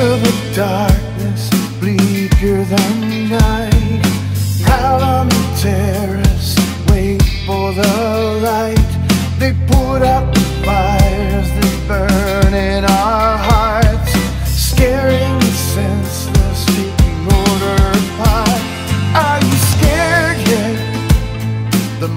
Of a darkness bleaker than night. Out on the terrace, wait for the light. They put out the fires that burn in our hearts. Scaring the senseless, taking order apart. Are you scared yet? The